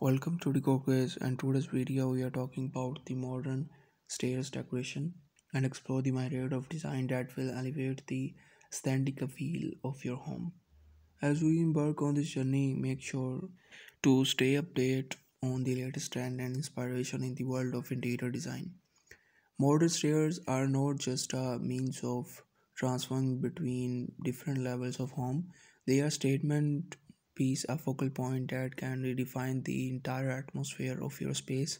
Welcome to Décor Craze and today's video we are talking about the modern stairs decoration and explore the myriad of design that will elevate the aesthetic appeal of your home. As we embark on this journey, make sure to stay updated on the latest trend and inspiration in the world of interior design. Modern stairs are not just a means of transferring between different levels of home, they are statement piece a focal point that can redefine the entire atmosphere of your space.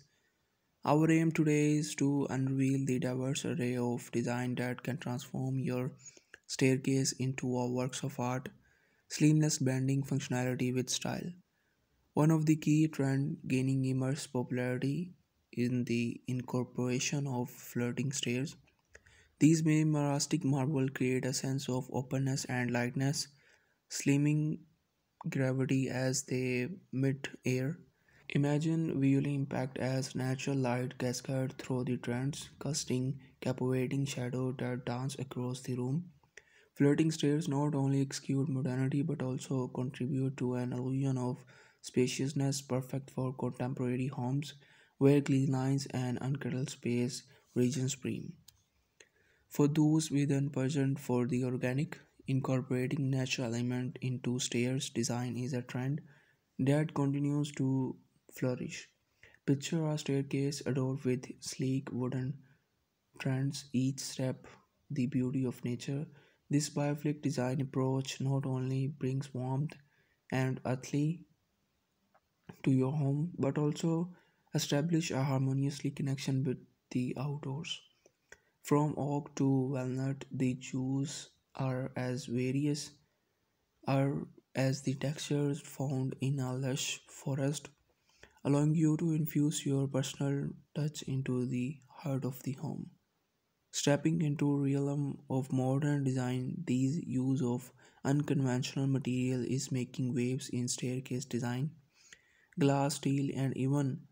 Our aim today is to unveil the diverse array of design that can transform your staircase into a works of art, seamless blending functionality with style. One of the key trends gaining immense popularity in the incorporation of floating stairs. These minimalistic marble create a sense of openness and lightness, slimming gravity as they mid-air. Imagine viewing impact as natural light cascade through the trends, casting captivating shadow that dance across the room. Floating stairs not only execute modernity but also contribute to an illusion of spaciousness perfect for contemporary homes where clean lines and uncurled space regions supreme. For those with an passion for the organic, incorporating natural element into stairs design is a trend that continues to flourish. Picture a staircase adorned with sleek wooden trends, each step the beauty of nature. This biophilic design approach not only brings warmth and earthly to your home but also establish a harmoniously connection with the outdoors. From oak to walnut, the juice are as various are as the textures found in a lush forest, allowing you to infuse your personal touch into the heart of the home. Stepping into realm of modern design, these use of unconventional material is making waves in staircase design. Glass, steel, and even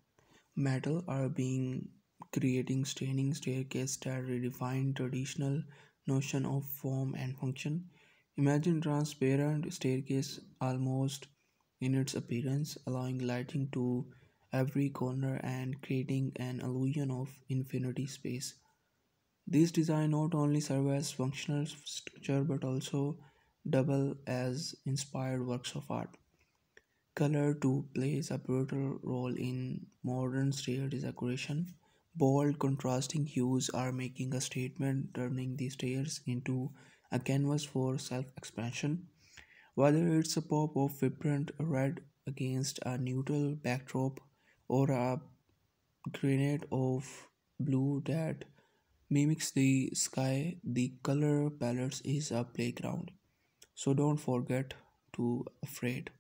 metal are being creating staining staircase that redefine traditional notion of form and function. Imagine transparent staircase almost in its appearance, allowing lighting to every corner and creating an illusion of infinity space. These design not only serve as functional structure but also double as inspired works of art. Color too plays a pivotal role in modern stair decoration. Bold, contrasting hues are making a statement, turning the stairs into a canvas for self-expression. Whether it's a pop of vibrant red against a neutral backdrop or a grenade of blue that mimics the sky, the color palettes is a playground. So don't forget to afraid.